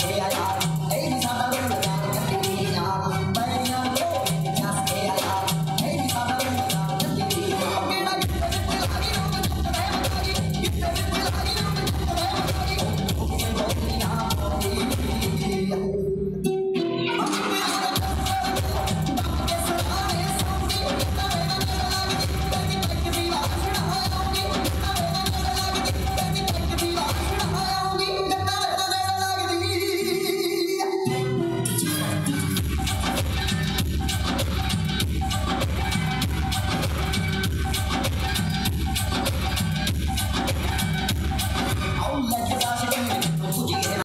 Yeah.